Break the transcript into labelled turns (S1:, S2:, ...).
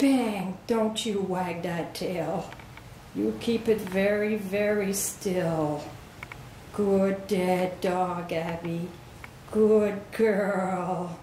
S1: Bang! Don't you wag that tail. You keep it very, very still. Good dead dog, Abby. Good girl.